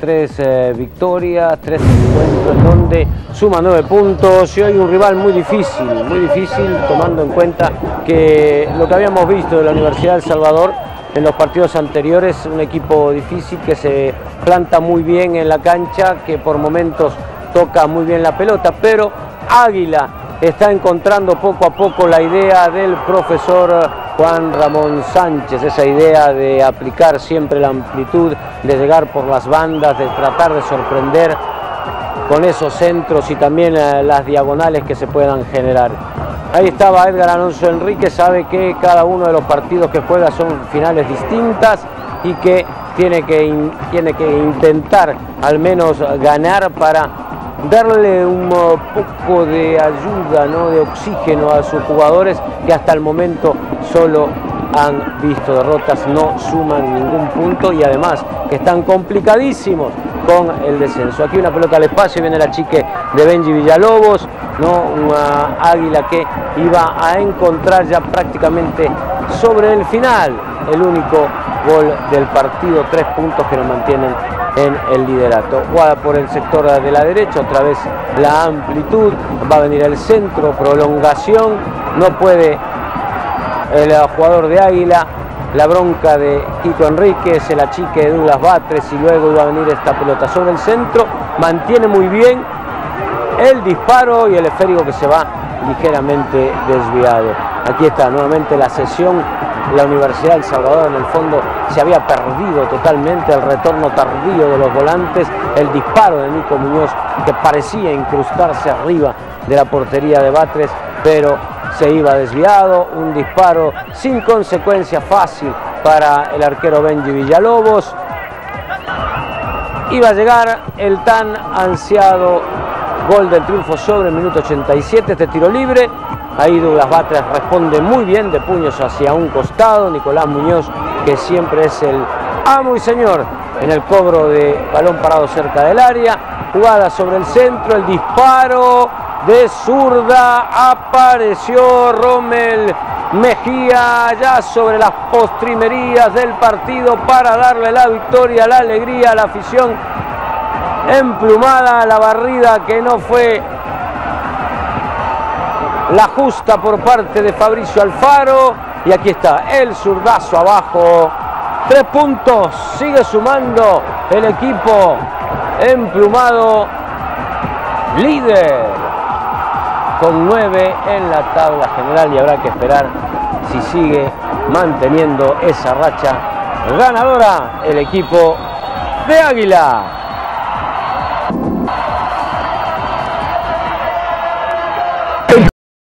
tres eh, victorias, tres encuentros en donde suma nueve puntos y hoy un rival muy difícil, muy difícil tomando en cuenta que lo que habíamos visto de la Universidad del Salvador en los partidos anteriores, un equipo difícil que se planta muy bien en la cancha, que por momentos toca muy bien la pelota, pero Águila está encontrando poco a poco la idea del profesor Juan Ramón Sánchez, esa idea de aplicar siempre la amplitud, de llegar por las bandas, de tratar de sorprender con esos centros y también eh, las diagonales que se puedan generar. Ahí estaba Edgar Alonso Enrique, sabe que cada uno de los partidos que juega son finales distintas y que tiene que, tiene que intentar al menos ganar para darle un poco de ayuda, ¿no? de oxígeno a sus jugadores que hasta el momento solo han visto derrotas, no suman ningún punto y además que están complicadísimos con el descenso. Aquí una pelota al espacio, viene la chique de Benji Villalobos, ¿no? una águila que iba a encontrar ya prácticamente sobre el final el único gol del partido, tres puntos que nos mantienen en el liderato. Guada por el sector de la derecha, otra vez la amplitud, va a venir el centro, prolongación, no puede el jugador de Águila, la bronca de Quito Enríquez, el achique de Douglas Batres y luego va a venir esta pelota sobre el centro, mantiene muy bien el disparo y el esférico que se va ligeramente desviado. Aquí está nuevamente la sesión. La Universidad del Salvador en el fondo se había perdido totalmente, el retorno tardío de los volantes, el disparo de Nico Muñoz que parecía incrustarse arriba de la portería de Batres, pero se iba desviado, un disparo sin consecuencia fácil para el arquero Benji Villalobos. Iba a llegar el tan ansiado gol del triunfo sobre el minuto 87, este tiro libre, Ahí Douglas Batres responde muy bien de puños hacia un costado. Nicolás Muñoz, que siempre es el amo y señor en el cobro de balón parado cerca del área. Jugada sobre el centro, el disparo de zurda. Apareció Rommel Mejía ya sobre las postrimerías del partido para darle la victoria, la alegría a la afición emplumada, la barrida que no fue la justa por parte de Fabricio Alfaro y aquí está el zurdazo abajo. Tres puntos, sigue sumando el equipo emplumado líder con nueve en la tabla general y habrá que esperar si sigue manteniendo esa racha ganadora el equipo de Águila.